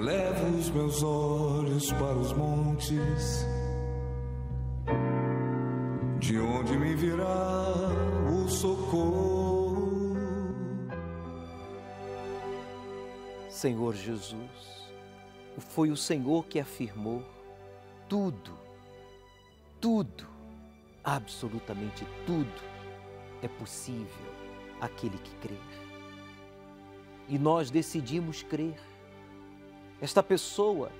Elevo os meus olhos para os montes, de onde me virá o socorro. Senhor Jesus, foi o Senhor que afirmou tudo, tudo, absolutamente tudo é possível aquele que crer. E nós decidimos crer. Esta pessoa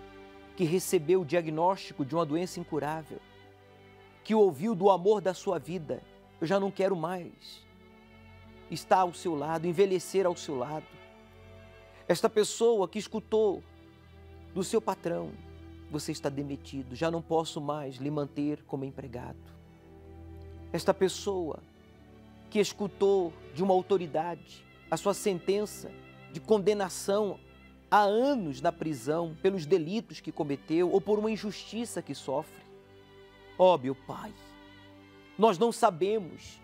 que recebeu o diagnóstico de uma doença incurável, que ouviu do amor da sua vida, eu já não quero mais estar ao seu lado, envelhecer ao seu lado. Esta pessoa que escutou do seu patrão, você está demitido, já não posso mais lhe manter como empregado. Esta pessoa que escutou de uma autoridade a sua sentença de condenação a anos na prisão pelos delitos que cometeu ou por uma injustiça que sofre. Ó oh, meu Pai, nós não sabemos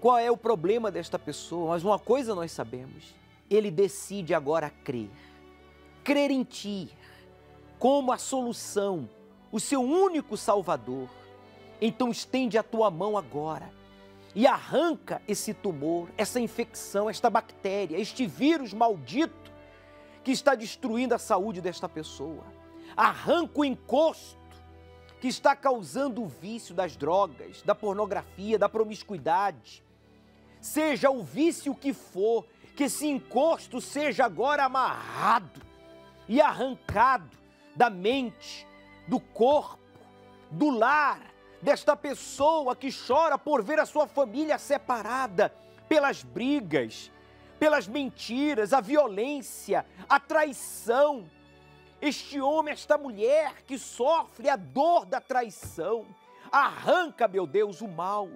qual é o problema desta pessoa, mas uma coisa nós sabemos: ele decide agora crer. Crer em Ti como a solução, o seu único Salvador. Então estende a tua mão agora e arranca esse tumor, essa infecção, esta bactéria, este vírus maldito que está destruindo a saúde desta pessoa. Arranca o encosto que está causando o vício das drogas, da pornografia, da promiscuidade. Seja o vício que for, que esse encosto seja agora amarrado e arrancado da mente, do corpo, do lar, desta pessoa que chora por ver a sua família separada pelas brigas, pelas mentiras, a violência, a traição. Este homem, esta mulher que sofre a dor da traição, arranca, meu Deus, o mal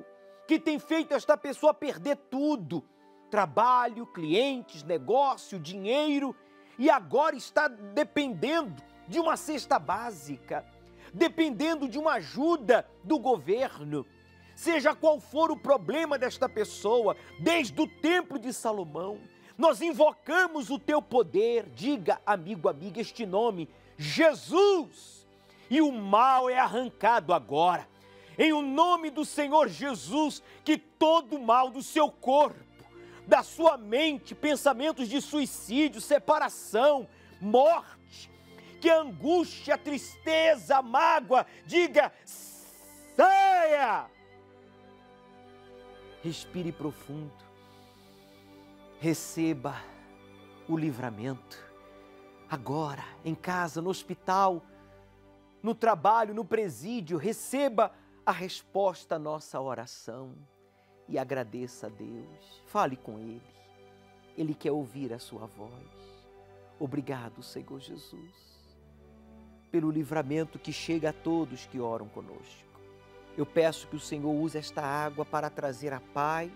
que tem feito esta pessoa perder tudo: trabalho, clientes, negócio, dinheiro, e agora está dependendo de uma cesta básica dependendo de uma ajuda do governo. Seja qual for o problema desta pessoa, desde o templo de Salomão, nós invocamos o teu poder. Diga, amigo, amiga, este nome, Jesus. E o mal é arrancado agora. Em o nome do Senhor Jesus, que todo mal do seu corpo, da sua mente, pensamentos de suicídio, separação, morte, que a angústia, a tristeza, a mágoa, diga: saia! Respire profundo, receba o livramento. Agora, em casa, no hospital, no trabalho, no presídio, receba a resposta à nossa oração e agradeça a Deus. Fale com Ele. Ele quer ouvir a sua voz. Obrigado, Senhor Jesus pelo livramento que chega a todos que oram conosco. Eu peço que o Senhor use esta água para trazer a paz,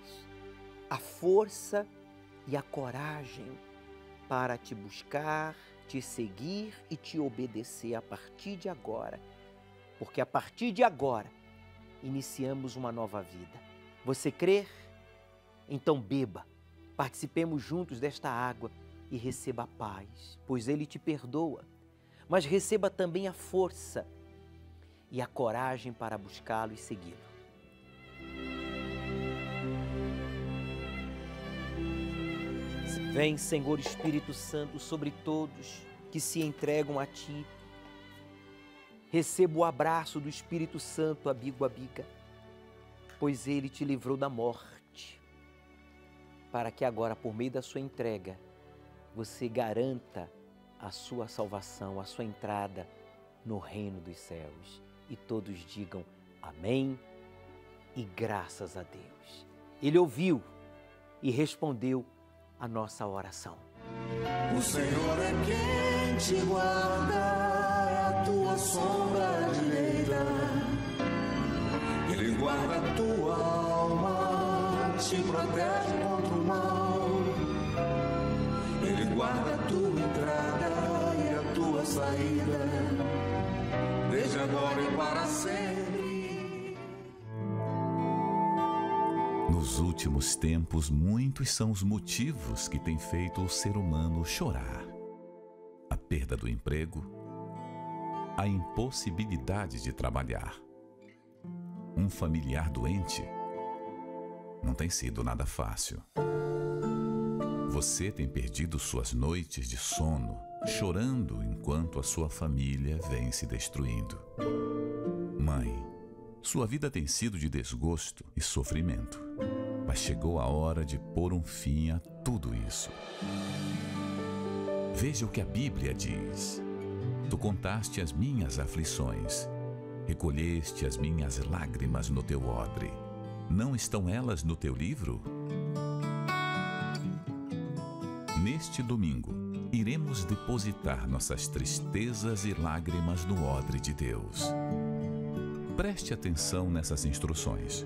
a força e a coragem para te buscar, te seguir e te obedecer a partir de agora. Porque a partir de agora iniciamos uma nova vida. Você crer? Então beba, participemos juntos desta água e receba a paz, pois Ele te perdoa mas receba também a força e a coragem para buscá-lo e segui-lo. Vem, Senhor Espírito Santo, sobre todos que se entregam a Ti. Receba o abraço do Espírito Santo, amigo, amiga, pois Ele te livrou da morte, para que agora, por meio da sua entrega, você garanta a sua salvação, a sua entrada no reino dos céus. E todos digam amém e graças a Deus. Ele ouviu e respondeu a nossa oração. O Senhor é quem te guarda, é a tua sombra direita. Ele guarda a tua alma, te protege contra o mal. Ele guarda a tua saída, desde agora e para sempre. Nos últimos tempos, muitos são os motivos que têm feito o ser humano chorar perda do emprego, a impossibilidade de trabalhar, um familiar doente, não tem sido nada fácil. Você tem perdido suas noites de sono, chorando enquanto a sua família vem se destruindo. Mãe, sua vida tem sido de desgosto e sofrimento, mas chegou a hora de pôr um fim a tudo isso. Veja o que a Bíblia diz. Tu contaste as minhas aflições, recolheste as minhas lágrimas no teu odre. Não estão elas no teu livro? Neste domingo, iremos depositar nossas tristezas e lágrimas no odre de Deus. Preste atenção nessas instruções.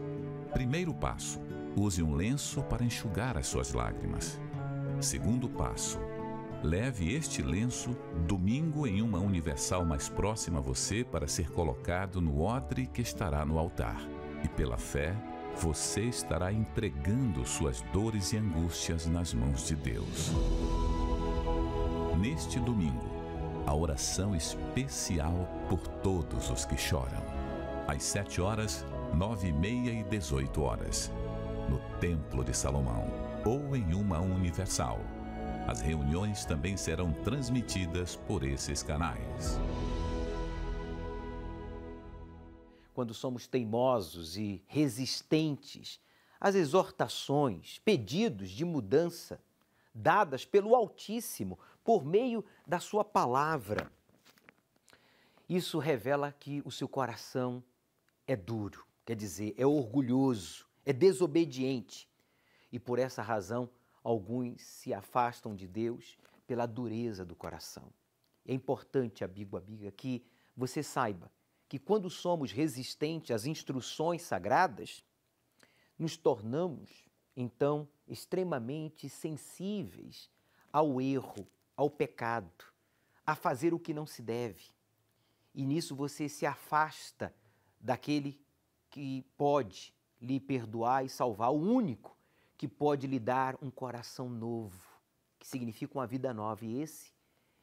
Primeiro passo: use um lenço para enxugar as suas lágrimas. Segundo passo: leve este lenço domingo em uma universal mais próxima a você para ser colocado no odre que estará no altar. E pela fé, você estará entregando suas dores e angústias nas mãos de Deus. Neste domingo, a oração especial por todos os que choram. Às sete horas, nove e meia e dezoito horas, no Templo de Salomão ou em uma universal. As reuniões também serão transmitidas por esses canais. quando somos teimosos e resistentes às exortações, pedidos de mudança dadas pelo Altíssimo por meio da Sua palavra. Isso revela que o seu coração é duro, quer dizer, é orgulhoso, é desobediente. E por essa razão, alguns se afastam de Deus pela dureza do coração. É importante, amigo, amiga, que você saiba que quando somos resistentes às instruções sagradas, nos tornamos, então, extremamente sensíveis ao erro, ao pecado, a fazer o que não se deve. E nisso você se afasta daquele que pode lhe perdoar e salvar, o único que pode lhe dar um coração novo, que significa uma vida nova, e esse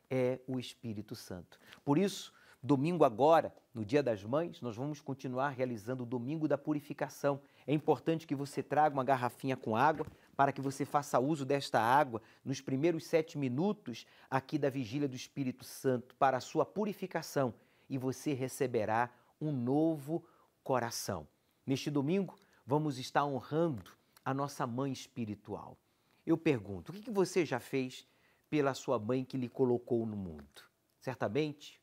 é o Espírito Santo. Por isso, Domingo agora, no Dia das Mães, nós vamos continuar realizando o Domingo da Purificação. É importante que você traga uma garrafinha com água para que você faça uso desta água nos primeiros sete minutos aqui da Vigília do Espírito Santo para a sua purificação e você receberá um novo coração. Neste domingo, vamos estar honrando a nossa mãe espiritual. Eu pergunto, o que você já fez pela sua mãe que lhe colocou no mundo? Certamente,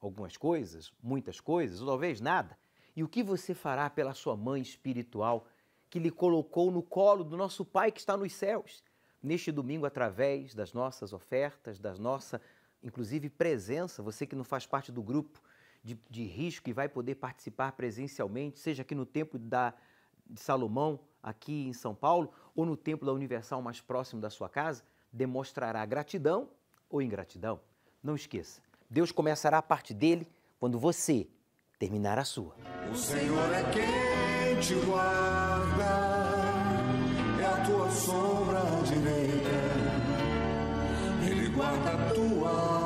algumas coisas, muitas coisas, ou talvez nada. E o que você fará pela sua mãe espiritual que lhe colocou no colo do nosso Pai que está nos céus? Neste domingo, através das nossas ofertas, da nossa, inclusive, presença, você que não faz parte do grupo de, de risco e vai poder participar presencialmente, seja aqui no Templo da, de Salomão, aqui em São Paulo, ou no Templo da Universal mais próximo da sua casa, demonstrará gratidão ou ingratidão. Não esqueça, Deus começará a parte dele quando você terminar a sua. O Senhor é quem te guarda, é a tua sombra direita. Ele guarda a tua alma.